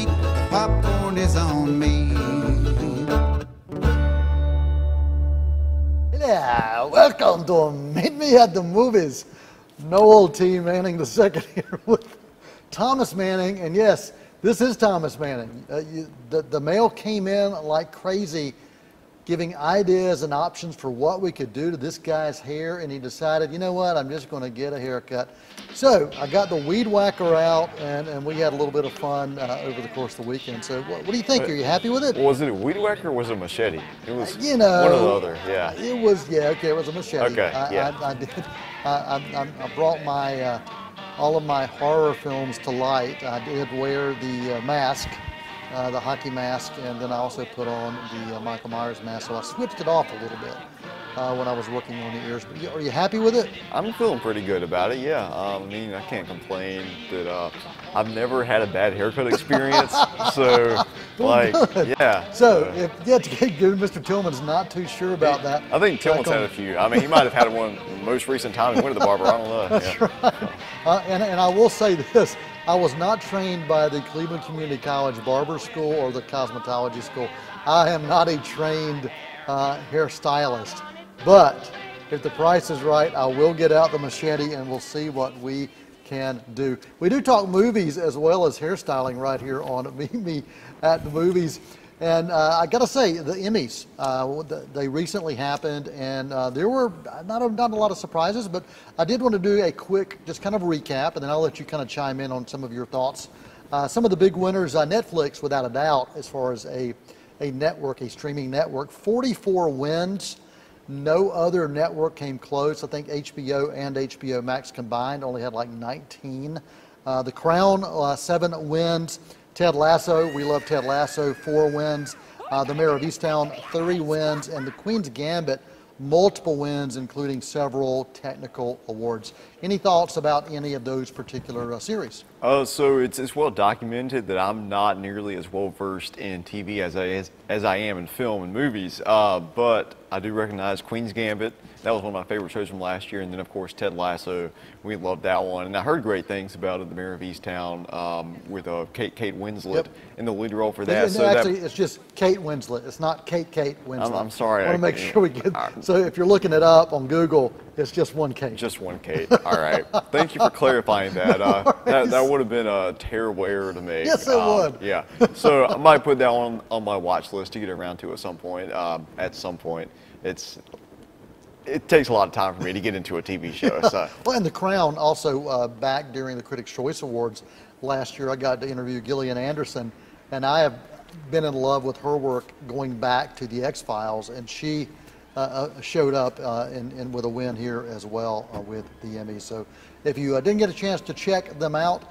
seat, popcorn is on me. Yeah, welcome to Meet Me at the Movies. Noel T. Manning the second here with Thomas Manning, and yes, this is Thomas Manning. Uh, you, the, the mail came in like crazy, giving ideas and options for what we could do to this guy's hair, and he decided, you know what, I'm just going to get a haircut. So I got the weed whacker out, and, and we had a little bit of fun uh, over the course of the weekend. So what, what do you think? Are you happy with it? Was it a weed whacker or was it a machete? It was You know, one or the other. Yeah. It was yeah okay. It was a machete. Okay, I, yeah. I, I did. I, I, I brought my uh, all of my horror films to light. I did wear the uh, mask, uh, the hockey mask, and then I also put on the uh, Michael Myers mask. So I switched it off a little bit uh, when I was working on the ears. But are you happy with it? I'm feeling pretty good about it. Yeah. Um, I mean, I can't complain that uh, I've never had a bad haircut experience. so, like, yeah. So if yeah, to get good, Mr. Tillman's not too sure about that. I think Tillman's Back had a few. I mean, he might have had one most recent time he went to the barber. I don't know. Yeah. Uh, and, and I will say this, I was not trained by the Cleveland Community College Barber School or the Cosmetology School. I am not a trained uh, hairstylist, but if the price is right, I will get out the machete and we'll see what we can do. We do talk movies as well as hairstyling right here on Me at the Movies. And uh, I got to say, the Emmys, uh, they recently happened, and uh, there were not a, not a lot of surprises, but I did want to do a quick, just kind of recap, and then I'll let you kind of chime in on some of your thoughts. Uh, some of the big winners, uh, Netflix, without a doubt, as far as a, a network, a streaming network, 44 wins. No other network came close. I think HBO and HBO Max combined only had like 19. Uh, the Crown, seven wins. Ted Lasso, we love Ted Lasso, four wins. Uh, the Mare of Easttown, three wins. And The Queen's Gambit, multiple wins, including several technical awards. Any thoughts about any of those particular uh, series? Uh, so it's, it's well documented that I'm not nearly as well versed in TV as I, as, as I am in film and movies, uh, but I do recognize Queen's Gambit. That was one of my favorite shows from last year, and then of course Ted Lasso. We loved that one, and I heard great things about it. The Mare of Easttown um, with uh, Kate Kate Winslet Yep. in the lead role for that. And so that- actually, it's just Kate Winslet. It's not Kate Kate Winslet. I'm sorry, I want to make sure we get. Right. So if you're looking it up on Google, it's just one Kate. Just one Kate. All right. Thank you for clarifying that. Uh, that that would have been a terrible error to make. Yes, it Um, would. Yeah. So I might put that one on my watch list to get around to at some point. Um, at some point, it's it takes a lot of time for me to get into a TV show. So Well, and The Crown also uh, back during the Critics' Choice Awards last year. I got to interview Gillian Anderson, and I have been in love with her work going back to the X Files, and she showed up uh, in, in with a win here as well uh, with the Emmys. So, if you uh, didn't get a chance to check them out,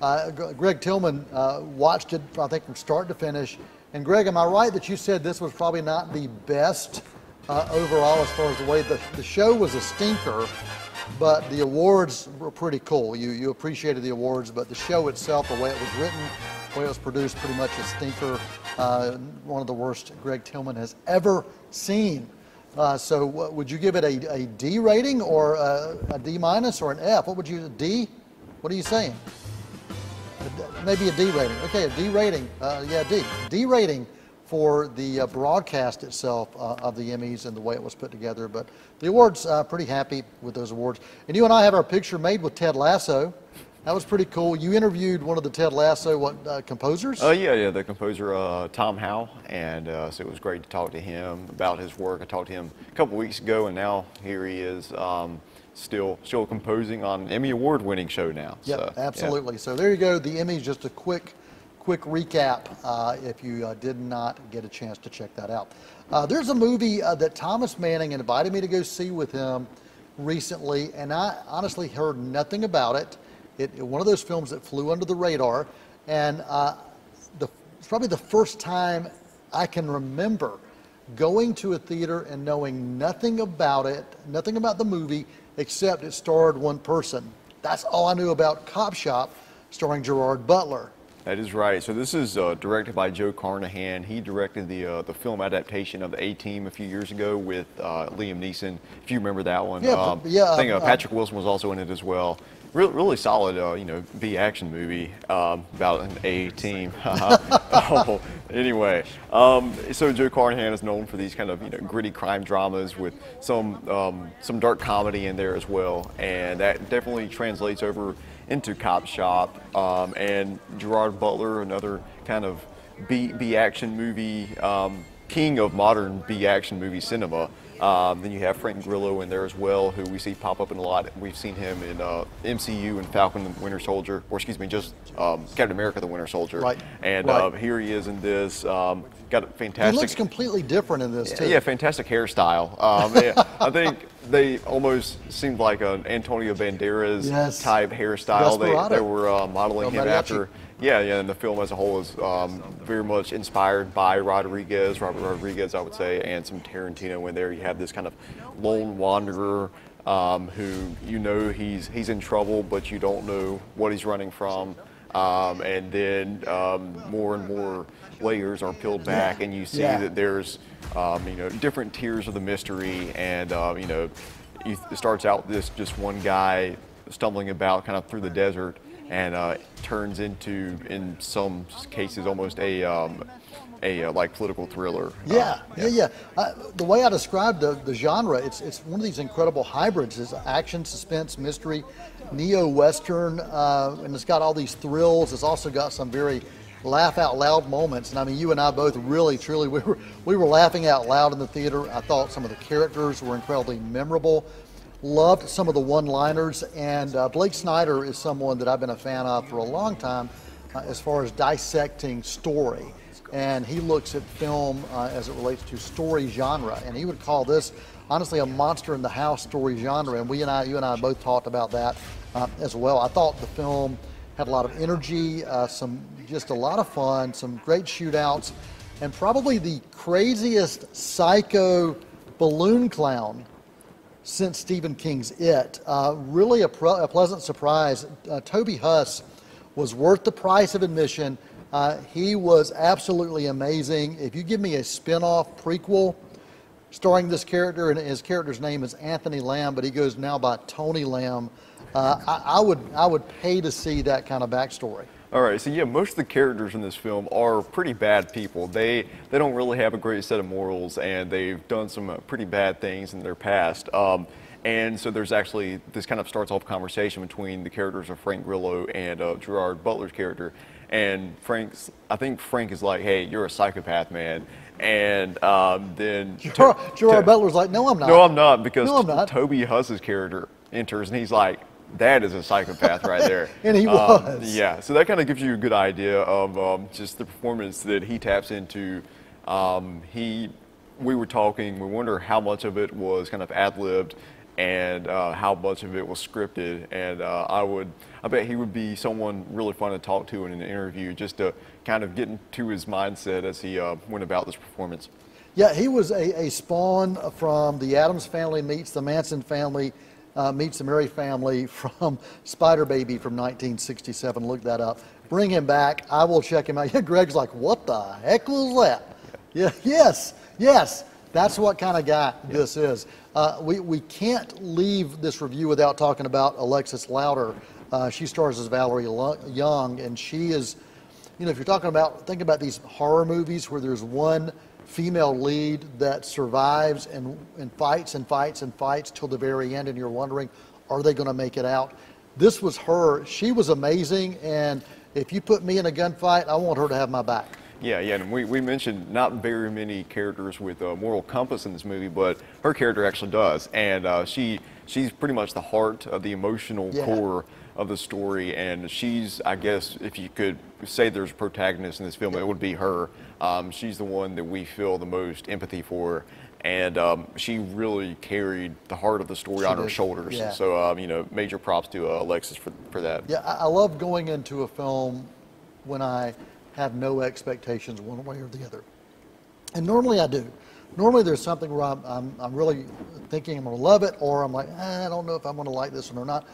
uh, Greg Tillman uh, watched it, I think, from start to finish. And Greg, am I right that you said this was probably not the best uh, overall as far as the way the, the show was a stinker, but the awards were pretty cool. You, you appreciated the awards, but the show itself, the way it was written, the way it was produced, pretty much a stinker. Uh, one of the worst Greg Tillman has ever seen. Uh, so, what, would you give it a, a D rating or a, a D minus or an F? What would you, a D? What are you saying? Maybe a D rating. Okay, a D rating. Uh, yeah, D. D rating for the uh, broadcast itself uh, of the Emmys and the way it was put together. But the awards, uh, pretty happy with those awards. And you and I have our picture made with Ted Lasso. That was pretty cool. You interviewed one of the Ted Lasso what uh, composers? Uh, yeah, yeah, the composer uh, Tom Howe, and uh, so it was great to talk to him about his work. I talked to him a couple weeks ago, and now here he is, um, still still composing on an Emmy award-winning show now. Yep, so, yeah. absolutely. So there you go. The Emmys, just a quick, quick recap uh, if you uh, did not get a chance to check that out. Uh, there's a movie uh, that Thomas Manning invited me to go see with him recently, and I honestly heard nothing about it. It, it- one of those films that flew under the radar, and uh, the, it's probably the first time I can remember going to a theater and knowing nothing about it, nothing about the movie, except it starred one person. That's all I knew about Copshop, starring Gerard Butler. That is right. So this is uh, directed by Joe Carnahan. He directed the uh, the film adaptation of the A Team a few years ago with uh, Liam Neeson. If you remember that one, Yeah, yeah, I think uh, uh, Patrick Wilson was also in it as well. Really, really solid, uh, you know, B action movie um, about an A team. oh, anyway, um, so Joe Carnahan is known for these kind of you know gritty crime dramas with some um, some dark comedy in there as well, and that definitely translates over into Copshop. Um, and Gerard Butler, another kind of B B action movie um, king of modern B action movie cinema. Um, then you have Frank Grillo in there as well, who we see pop up in a lot. We've seen him in uh, MCU and Falcon and Winter Soldier, or excuse me, just um, Captain America: The Winter Soldier. Right. And Right. Uh, here he is in this. Um, got a He fantastic. looks completely different in this too. Yeah, fantastic hairstyle. Um, yeah, I think they almost seemed like an Antonio Banderas Yes. type hairstyle. They, they were uh, modeling El him Mariachi. after. Yeah, yeah, and the film as a whole is um, very much inspired by Rodriguez, Robert Rodriguez, I would say, and some Tarantino in there. You have this kind of lone wanderer um, who you know he's he's in trouble, but you don't know what he's running from. Um, and then um, more and more layers are peeled back, and you see Yeah. that there's um, you know different tiers of the mystery, and uh, you know you, it starts out this just one guy stumbling about kind of through the desert, and uh, turns into in some cases almost a um, a uh, like political thriller. Yeah, Uh, yeah, yeah. Uh, the way I described the, the genre, it's it's one of these incredible hybrids. It's action, suspense, mystery, neo-western, uh, and it's got all these thrills. It's also got some very laugh out loud moments. And I mean, you and I both really, truly, we were we were laughing out loud in the theater. I thought some of the characters were incredibly memorable. Loved some of the one-liners, and uh, Blake Snyder is someone that I've been a fan of for a long time, uh, as far as dissecting story and he looks at film uh, as it relates to story genre, and he would call this honestly a monster in the house story genre. And we and I, you and I, both talked about that uh, as well. I thought the film had a lot of energy, uh, some just a lot of fun, some great shootouts, and probably the craziest psycho balloon clown since Stephen King's It. Uh, really a, a pleasant surprise. Uh, Toby Huss was worth the price of admission. Uh, he was absolutely amazing. If you give me a spin-off prequel starring this character, and his character's name is Anthony Lamb, but he goes now by Tony Lamb, uh, I, I would I would pay to see that kind of backstory. All right, so yeah, most of the characters in this film are pretty bad people. They they don't really have a great set of morals, and they've done some uh, pretty bad things in their past. Um, and so there's actually this kind of starts off a conversation between the characters of Frank Grillo and uh, Gerard Butler's character. And Frank's, I think Frank is like, "Hey, you're a psychopath, man." And um, then Gerard, Gerard Butler's like, no, I'm not. no, I'm not because No, I'm not. Toby Huss's character enters and he's like, "That is a psychopath right there." And he Um, was. Yeah, so that kind of gives you a good idea of um, just the performance that he taps into. Um, he, we were talking. We wonder how much of it was kind of ad libbed, and uh, how much of it was scripted. And uh, I would, I bet he would be someone really fun to talk to in an interview, just to kind of get into his mindset as he uh, went about this performance. Yeah, he was a, a spawn from the Addams family meets the Manson family uh, meets the Merrye family from Spider Baby from 1967. Look that up. Bring him back. I will check him out. Yeah, Greg's like, what the heck was that? Yeah, yes, yes. That's what kind of guy this is. Uh, we, we can't leave this review without talking about Alexis Louder. Uh, she stars as Valerie Lo- Young, and she is you know, if you're talking about, think about these horror movies where there's one female lead that survives and, and fights and fights and fights till the very end, and you're wondering, are they going to make it out? This was her. She was amazing, and if you put me in a gunfight, I want her to have my back. Yeah, yeah, and we, we mentioned not very many characters with a moral compass in this movie, but her character actually does, and uh, she she's pretty much the heart of the emotional Yeah. core of the story, and she's I guess if you could say there's a protagonist in this film, it would be her. Um, she's the one that we feel the most empathy for, and um, she really carried the heart of the story She on her shoulders. yeah. So um, you know, major props to uh, Alexis for for that. Yeah, I, I love going into a film when I have no expectations one way or the other. And normally I do. Normally there's something where I'm, I'm, I'm really thinking I'm going to love it, or I'm like, eh, I don't know if I'm going to like this one or not.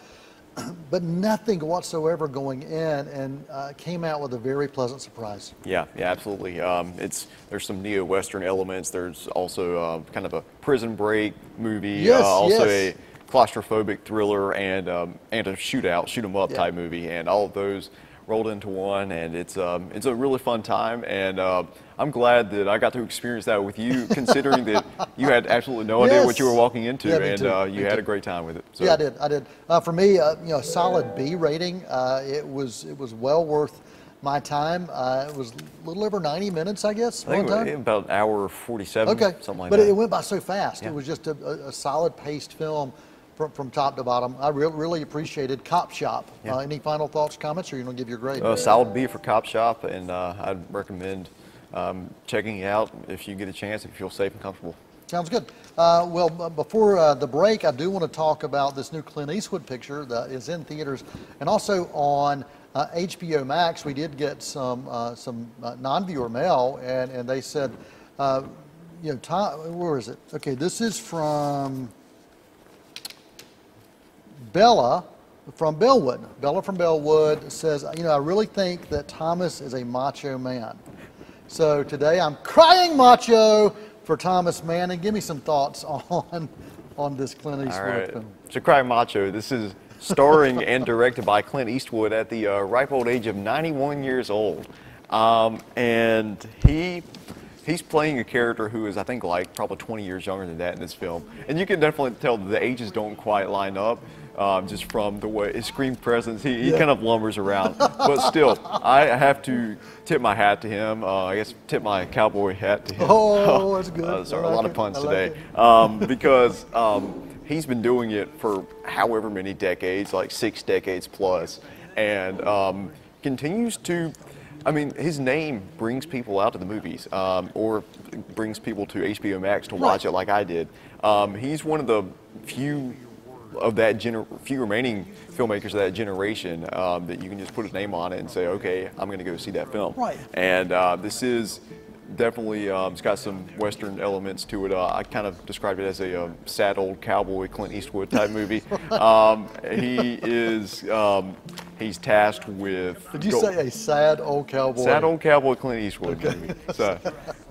but nothing whatsoever going in, and uh, came out with a very pleasant surprise. Yeah, yeah, absolutely. Um, it's there's some neo-western elements. There's also uh, kind of a prison break movie. Yes, uh, also yes. a claustrophobic thriller and um, and a shootout, shoot 'em up Yeah. type movie, and all of those rolled into one. And it's um, it's a really fun time, and uh, I'm glad that I got to experience that with you, considering that you had absolutely no idea what you were walking into, Yeah, and uh, Me you had too. a great time with it. So. Yeah, I did. I did. Uh, for me, uh, you know, solid B rating. Uh, it was it was well worth my time. Uh, it was a little over 90 minutes, I guess. I think one it about an hour 47, Okay, something like but that. But it went by so fast. Yeah. It was just a, a solid paced film from, from top to bottom. I re- really appreciated Copshop. Yeah. Uh, any final thoughts, comments, or you gonna give your grade? Uh, solid B for Copshop, and uh, I'd recommend um, checking it out if you get a chance, if you feel safe and comfortable. Sounds good. Uh, well, before uh, the break, I do want to talk about this new Clint Eastwood picture that is in theaters, and also on uh, HBO Max. We did get some uh, some uh, non-viewer mail, and and they said, uh, you know, Tom, where is it? Okay, this is from Bella from Bellwood. Bella from Bellwood says, you know, I really think that Thomas is a macho man. So today I'm crying macho for Thomas Manning. Give me some thoughts on on this Clint Eastwood right. film. So, Cry Macho, this is starring and directed by Clint Eastwood at the uh, ripe old age of 91 years old. Um, and he. He's playing a character who is, I think, like probably 20 years younger than that in this film, and you can definitely tell the ages don't quite line up, um, just from the way his screen presence. He, he Yeah. kind of lumbers around, but still, I have to tip my hat to him. Uh, I guess tip my cowboy hat to him. Oh, that's good. Uh, sorry, I a like lot of puns like today um, because um, he's been doing it for however many decades, like six decades plus, and um, continues to. I mean, his name brings people out to the movies, um, or brings people to HBO Max to watch it, like I did. Um, he's one of the few of that gener- few remaining filmmakers of that generation um, that you can just put his name on it and say, okay, I'm going to go see that film. Right. And uh, this is definitely um, it's got some western elements to it. Uh, I kind of described it as a um, sad old cowboy Clint Eastwood type movie. um, he is um, he's tasked with. Did you say a sad old cowboy? Sad old cowboy Clint Eastwood movie. So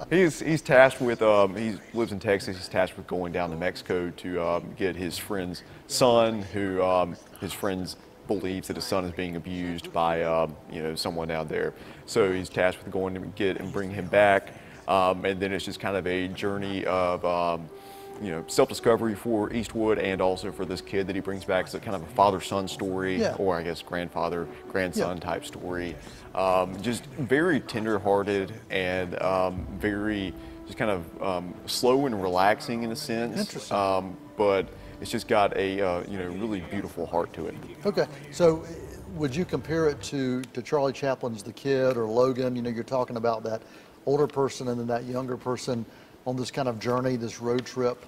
he's he's tasked with um, he lives in Texas. He's tasked with going down to Mexico to um, get his friend's son, who um, his friends believes that his son is being abused by um, you know someone out there. So he's tasked with going to get and bring him back, um, and then it's just kind of a journey of. Um, you know, self-discovery for Eastwood and also for this kid that he brings back. It's a kind of a father-son story, Yeah. or I guess grandfather, grandson type story. Um, just very tender-hearted and um, very just kind of um, slow and relaxing in a sense. Interesting. Um, but it's just got a uh, you know really beautiful heart to it. Okay, so uh, would you compare it to, to Charlie Chaplin's The Kid or Logan? You know, you're talking about that older person and then that younger person on this kind of journey, this road trip.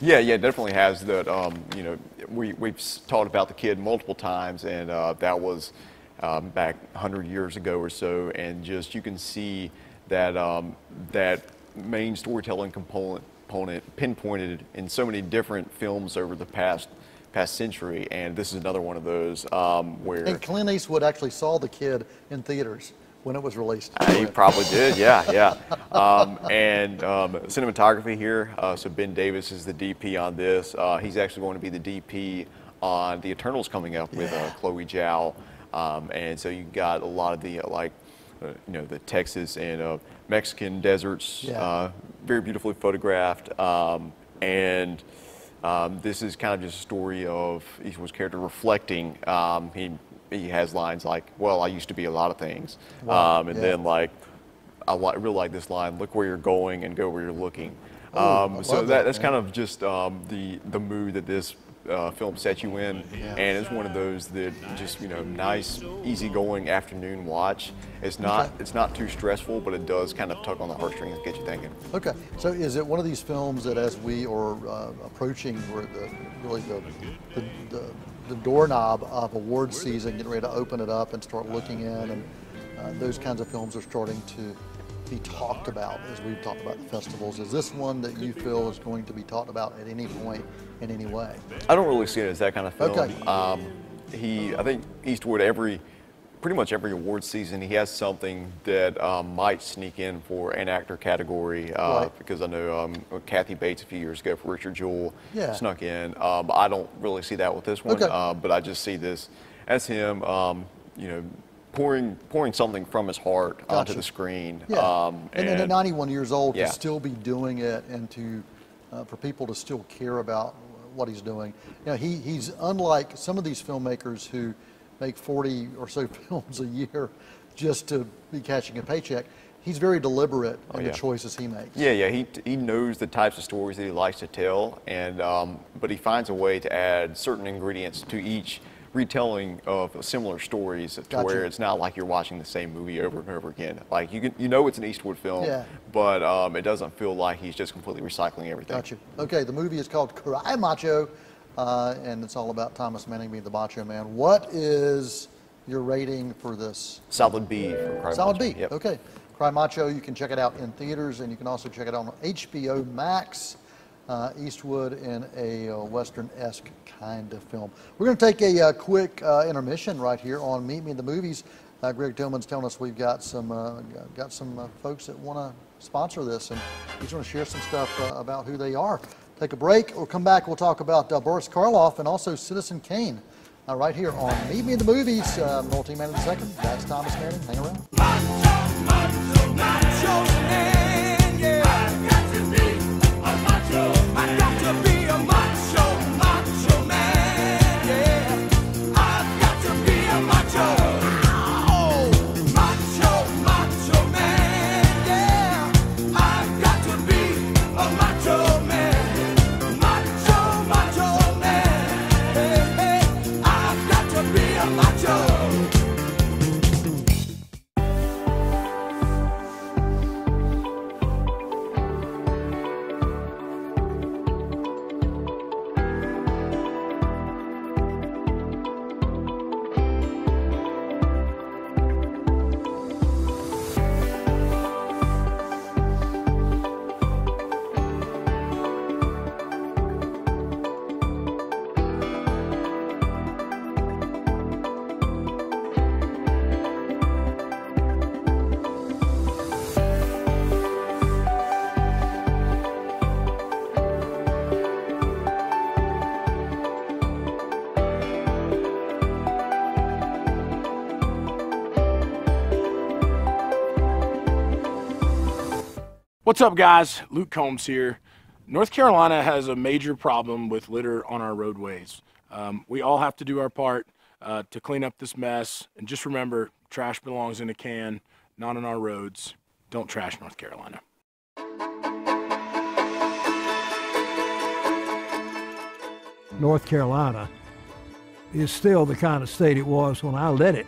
Yeah, yeah, it definitely has that. Um, you know, we we've talked about the kid multiple times, and uh, that was um, back 100 years ago or so, and just you can see that um, that main storytelling component, component pinpointed in so many different films over the past past century, and this is another one of those um, where. And Clint Eastwood actually saw The Kid in theaters when it was released. He probably did, yeah, yeah. Um, and um, cinematography here. Uh, so Ben Davis is the DP on this. Uh, he's actually going to be the DP on the Eternals coming up with uh, Chloe Zhao. Um, and so you got a lot of the uh, like, uh, you know, the Texas and uh, Mexican deserts, Yeah. uh, very beautifully photographed. Um, and um, this is kind of just a story of Eastwood's character reflecting. Um, he he has lines like, "Well, I used to be a lot of things," Wow, um, and yeah. then like, I li- really like this line: "Look where you're going and go where you're looking." Ooh, Um, so that, that, that's kind of just um, the the mood that this uh, film sets you in, and it's one of those that just you know nice, easygoing afternoon watch. It's not Okay. it's not too stressful, but it does kind of tug on the heartstrings and get you thinking. Okay, so is it one of these films that as we are uh, approaching where the, really the, the, the, the doorknob of award season, getting ready to open it up and start looking in, and uh, those kinds of films are starting to be talked about as we've talked about the festivals. Is this one that you feel is going to be talked about at any point in any way? I don't really see it as that kind of film. Okay. Um, he, I think Eastwood every, pretty much every award season, he has something that um, might sneak in for an actor category. Uh, Right. Because I know um, Kathy Bates a few years ago for Richard Jewell Yeah. snuck in. Um, I don't really see that with this one, Okay. uh, but I just see this as him, um, you know, pouring pouring something from his heart Gotcha. onto the screen. Yeah. Um, and, then at 91 years old, Yeah. to still be doing it and to, uh, for people to still care about what he's doing. You know, he, he's unlike some of these filmmakers who make 40 or so films a year just to be catching a paycheck. He's very deliberate in Oh, yeah. the choices he makes. Yeah, yeah, he, he knows the types of stories that he likes to tell, and um, but he finds a way to add certain ingredients to each retelling of similar stories to Gotcha. where it's not like you're watching the same movie over and over again. Like you can, you know it's an Eastwood film, Yeah. but um, it doesn't feel like he's just completely recycling everything. Gotcha. Okay, the movie is called Cry Macho, uh, and it's all about Thomas Manning being the Macho Man. What is your rating for this? Solid B for Cry Solid Macho. B. Yep. Okay. Cry Macho, you can check it out in theaters, and you can also check it out on HBO Max. Uh, Eastwood in a uh, Western-esque kind of film. We're going to take a uh, quick uh, intermission right here on Meet Me in the Movies. Uh, Greg Tillman's telling us we've got some uh, got- some folks that want to sponsor this, and he's going to share some stuff about who they are. Take a break. We'll come back. We'll talk about Boris Karloff and also Citizen Kane right here on Meet Me in the Movies. Uh, Multi-Man in the Second. That's Thomas Manning. Hang around. What's up, guys? Luke Combs here. North Carolina has a major problem with litter on our roadways. Um, we all have to do our part uh, to clean up this mess. And just remember trash belongs in a can, not on our roads. Don't trash North Carolina. North Carolina is still the kind of state it was when I led it.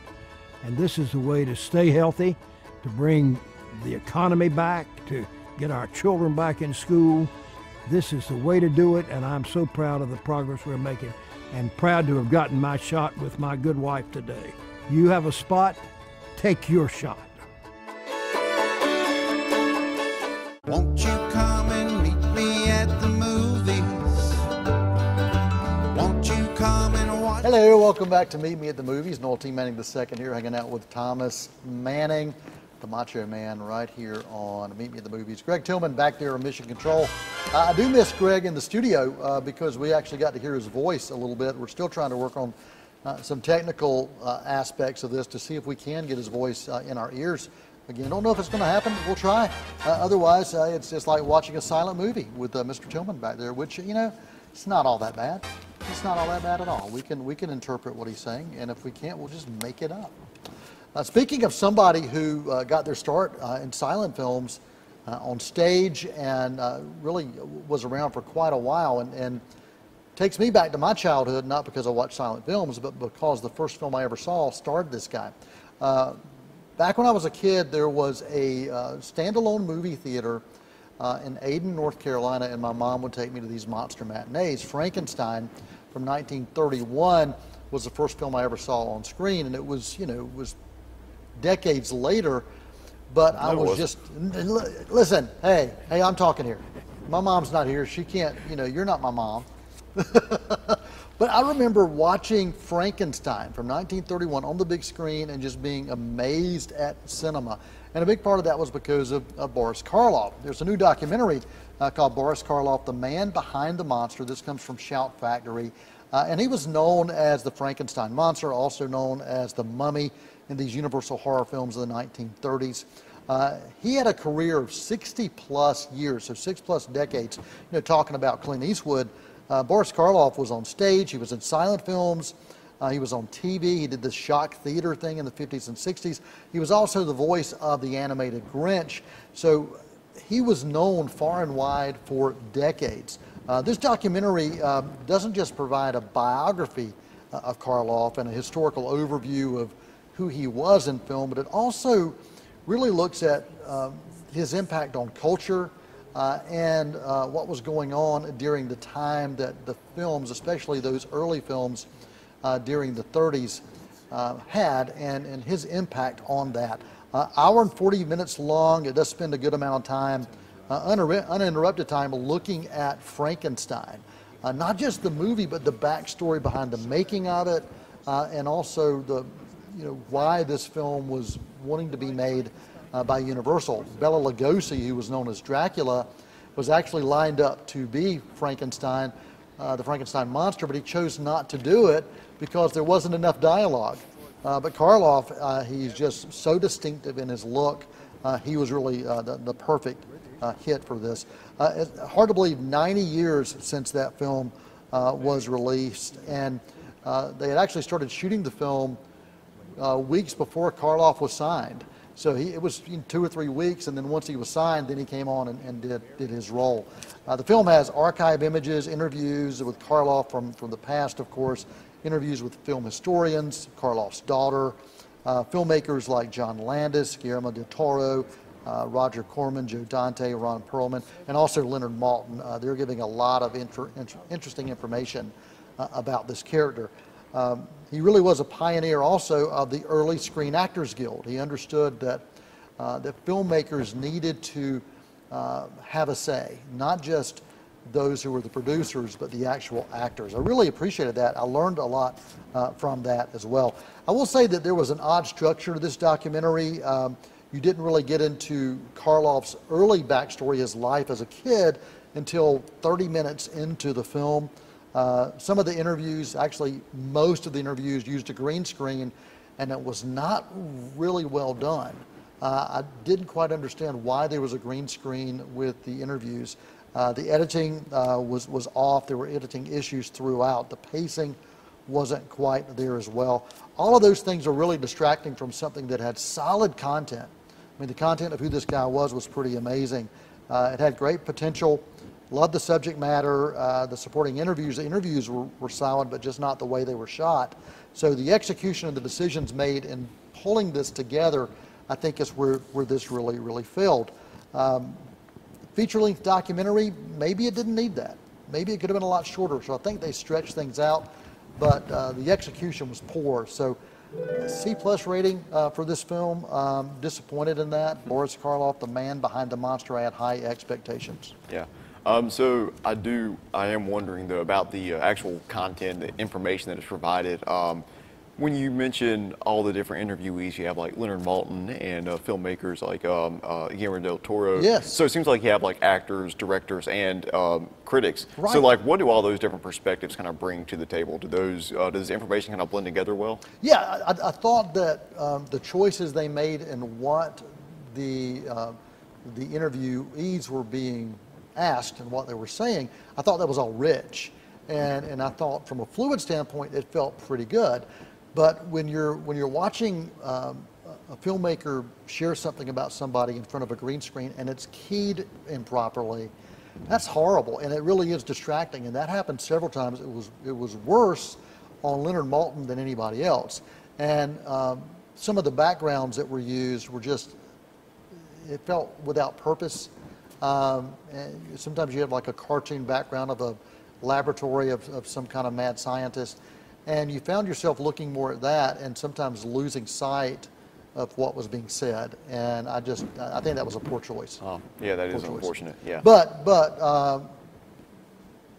And this is the way to stay healthy, to bring the economy back, to get our children back in school. This is the way to do it, and I'm so proud of the progress we're making and proud to have gotten my shot with my good wife today. You have a spot, take your shot. Won't you come and meet me at the movies? Won't you come and watch? Hello, welcome back to Meet Me at the Movies. Noel T. Manning II here, hanging out with Thomas Manning, the Macho Man, right here on Meet Me at the Movies. Greg Tillman back there on Mission Control. Uh, I do miss Greg in the studio uh, because we actually got to hear his voice a little bit. We're still trying to work on uh, some technical uh, aspects of this to see if we can get his voice uh, in our ears. Again, don't know if it's going to happen. We'll try. Uh, otherwise, it's just like watching a silent movie with Mr. Tillman back there, which you know, it's not all that bad. It's not all that bad at all. We can we can interpret what he's saying, and if we can't, we'll just make it up. Uh, speaking of somebody who uh, got their start uh, in silent films uh, on stage and uh, really was around for quite a while, and, and takes me back to my childhood, not because I watched silent films, but because the first film I ever saw starred this guy. Uh, back when I was a kid, there was a standalone movie theater in Eden, North Carolina, and my mom would take me to these monster matinees. Frankenstein from 1931 was the first film I ever saw on screen, and it was, you know, was decades later, but I No, it was just, listen, hey, hey, I'm talking here. My mom's not here. She can't, you know, you're not my mom. But I remember watching Frankenstein from 1931 on the big screen and just being amazed at cinema. And a big part of that was because of, of Boris Karloff. There's a new documentary uh, called Boris Karloff, The Man Behind the Monster. This comes from Shout Factory. Uh, and he was known as the Frankenstein Monster, also known as the Mummy in these Universal horror films of the 1930s. Uh, he had a career of 60 plus years, so six plus decades, you know, talking about Clint Eastwood. Uh, Boris Karloff was on stage, he was in silent films, uh, he was on TV, he did the shock theater thing in the 50s and 60s. He was also the voice of the animated Grinch, so he was known far and wide for decades. Uh, this documentary uh, doesn't just provide a biography uh, of Karloff and a historical overview of who he was in film, but it also really looks at um, his impact on culture uh, and uh, what was going on during the time that the films, especially those early films uh, during the 30s, uh, had and, and his impact on that. Uh, hour and 40 minutes long, it does spend a good amount of time, uh, uninterrupted time, looking at Frankenstein. not just the movie, but the backstory behind the making of it, and also the you know, why this film was wanting to be made uh, by Universal. Bela Lugosi, who was known as Dracula, was actually lined up to be Frankenstein, uh, the Frankenstein monster, but he chose not to do it because there wasn't enough dialogue. Uh, but Karloff, uh, he's just so distinctive in his look. Uh, he was really uh, the, the, perfect hit for this. hard to believe 90 years since that film was released, and they had actually started shooting the film uh, weeks before Karloff was signed. So he, it was two or three weeks, and then once he was signed, then he came on and, and did, did his role. Uh, the film has archive images, interviews with Karloff from, from the past, of course, interviews with film historians, Karloff's daughter, uh, filmmakers like John Landis, Guillermo del Toro, uh, Roger Corman, Joe Dante, Ron Perlman, and also Leonard Maltin. Uh, they're giving a lot of inter inter interesting information uh, about this character. Um, he really was a pioneer also of the early Screen Actors Guild. He understood that, uh, that filmmakers needed to uh, have a say, not just those who were the producers, but the actual actors. I really appreciated that. I learned a lot uh, from that as well. I will say that there was an odd structure to this documentary. Um, you didn't really get into Karloff's early backstory, his life as a kid, until 30 minutes into the film. Uh, some of the interviews, actually most of the interviews used a green screen and it was not really well done. Uh, I didn't quite understand why there was a green screen with the interviews. Uh, the editing uh, was, was off. There were editing issues throughout. The pacing wasn't quite there as well. All of those things are really distracting from something that had solid content. I mean, the content of who this guy was was pretty amazing. Uh, it had great potential. Loved the subject matter, uh, the supporting interviews. The interviews were, were solid, but just not the way they were shot. So the execution of the decisions made in pulling this together, I think is where, where this really, really failed. Um, feature-length documentary, maybe it didn't need that. Maybe it could have been a lot shorter. So I think they stretched things out, but uh, the execution was poor. So C plus rating uh, for this film. Um, disappointed in that. Boris Karloff, the man behind the monster, I had high expectations. Yeah. Um, so I do, I am wondering though about the uh, actual content, the information that is provided. Um, when you mention all the different interviewees, you have like Leonard Maltin and uh, filmmakers like um, uh, Guillermo del Toro. Yes. So it seems like you have like actors, directors, and um, critics. Right. So like, what do all those different perspectives kind of bring to the table? Do those uh, does information kind of blend together well? Yeah, I, I thought that um, the choices they made and what the uh, the interviewees were being asked and what they were saying, I thought that was all rich. And, and I thought from a fluid standpoint, it felt pretty good. But when you're, when you're watching um, a filmmaker share something about somebody in front of a green screen and it's keyed improperly, that's horrible. And it really is distracting. And that happened several times. It was, it was worse on Leonard Maltin than anybody else. And um, some of the backgrounds that were used were just, it felt without purpose. Um, sometimes you have like a cartoon background of a laboratory of, of some kind of mad scientist, and you found yourself looking more at that and sometimes losing sight of what was being said. And I just, I think that was a poor choice. Oh, yeah, that poor is choice. unfortunate. Yeah. But, but um,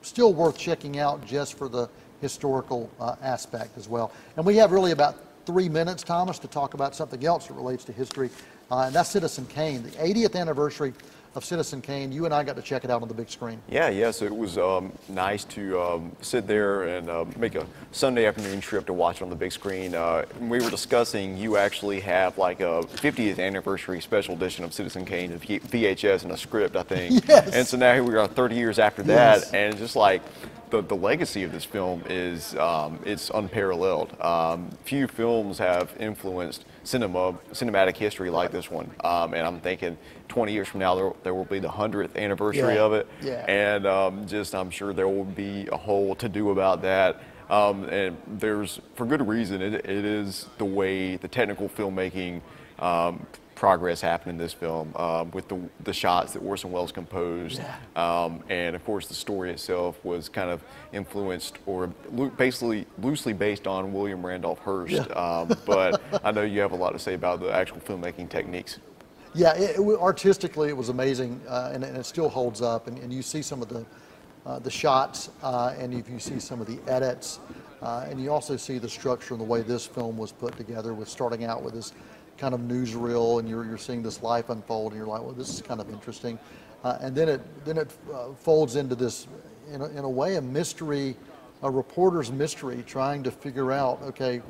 still worth checking out just for the historical uh, aspect as well. And we have really about three minutes, Thomas, to talk about something else that relates to history, uh, and that's Citizen Kane, the 80th anniversary of Citizen Kane. You and I got to check it out on the big screen. Yeah, yeah. So it was um, nice to um, sit there and uh, make a Sunday afternoon trip to watch it on the big screen. Uh, we were discussing you actually have like a 50th anniversary special edition of Citizen Kane, a VHS and a script, I think. Yes. And so now here we are 30 years after that, Yes. and just like the, the legacy of this film is um, it's unparalleled. Um, few films have influenced cinema, cinematic history like this one. Um, and I'm thinking 20 years from now, there, there will be the 100th anniversary Yeah, of it. yeah. And um, just, I'm sure there will be a whole to do about that. Um, and there's, for good reason, it, it is the way the technical filmmaking um, progress happened in this film um, with the, the shots that Orson Welles composed. Um, and of course, the story itself was kind of influenced or loo- basically loosely based on William Randolph Hearst. Um, but I know you have a lot to say about the actual filmmaking techniques. Yeah, it, it, artistically, it was amazing, uh, and, and it still holds up. And, and you see some of the uh, the shots, uh, and if you see some of the edits, uh, and you also see the structure and the way this film was put together, with starting out with this kind of newsreel, and you're you're seeing this life unfold, and you're like, well, this is kind of interesting, uh, and then it then it uh, folds into this, in a, in a way, a mystery, a reporter's mystery, trying to figure out, okay,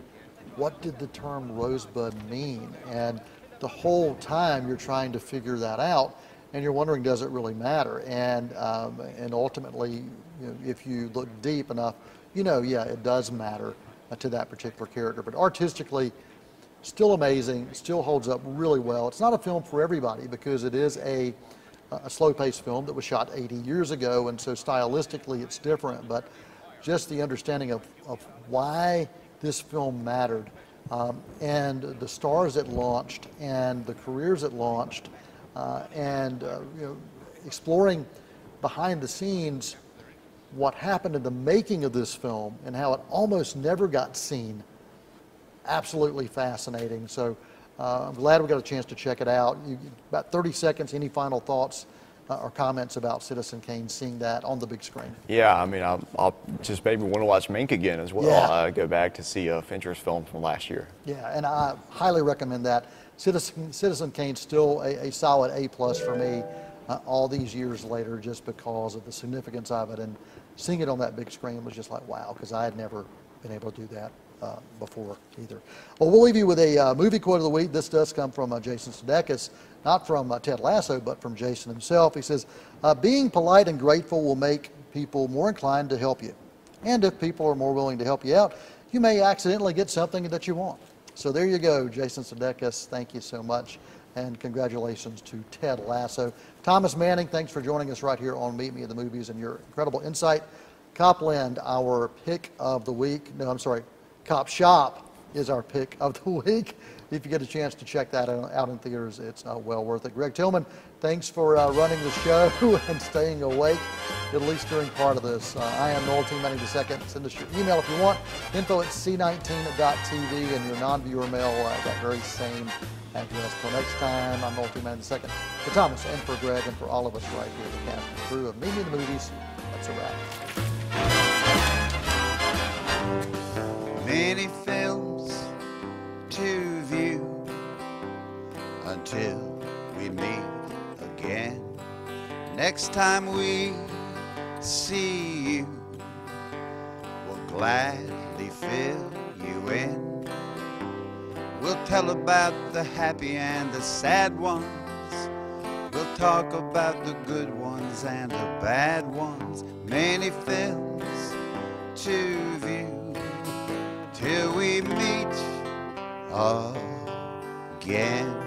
what did the term rosebud mean? And the whole time you're trying to figure that out, and you're wondering, does it really matter? And um, and ultimately, you know, if you look deep enough, you know, yeah, it does matter uh, to that particular character. But artistically, still amazing, still holds up really well. It's not a film for everybody because it is a a slow-paced film that was shot 80 years ago, and so stylistically it's different. But just the understanding of, of why this film mattered, um, and the stars it launched, and the careers it launched, uh, and uh, you know, exploring behind the scenes what happened in the making of this film and how it almost never got seen absolutely fascinating. So uh, I'm glad we got a chance to check it out. You, about 30 seconds. Any final thoughts uh, or comments about Citizen Kane seeing that on the big screen? Yeah, I mean, I'll, I'll just maybe want to watch Mank again as well. Yeah. Uh, go back to see a Fincher's film from last year. Yeah, and I highly recommend that. Citizen, Citizen Kane's still a, a solid A plus for me uh, all these years later, just because of the significance of it. And seeing it on that big screen was just like wow, because I had never been able to do that uh, before either. Well, we'll leave you with a uh, movie quote of the week. This does come from uh, Jason Sudeikis, not from uh, Ted Lasso, but from Jason himself. He says, uh, "Being polite and grateful will make people more inclined to help you, and if people are more willing to help you out, you may accidentally get something that you want." So there you go, Jason Sudeikis. Thank you so much, and congratulations to Ted Lasso. Thomas Manning, thanks for joining us right here on Meet Me at the Movies and your incredible insight. Copland, our pick of the week. No, I'm sorry, Copshop is our pick of the week. If you get a chance to check that out in theaters, it's uh, well worth it. Greg Tillman, thanks for uh, running the show and staying awake, at least during part of this. Uh, I am Noel T. Manning II. Send us your email if you want, info at c19.tv, and your non-viewer mail uh, at that very same address. Till next time, I'm Noel T. Manning II. For Thomas and for Greg and for all of us right here, the cast and crew of Meet Me in the Movies, that's a wrap. Many films to view until we meet again. Next time we see you, we'll gladly fill you in. We'll tell about the happy and the sad ones. We'll talk about the good ones and the bad ones. Many films to view till we meet again.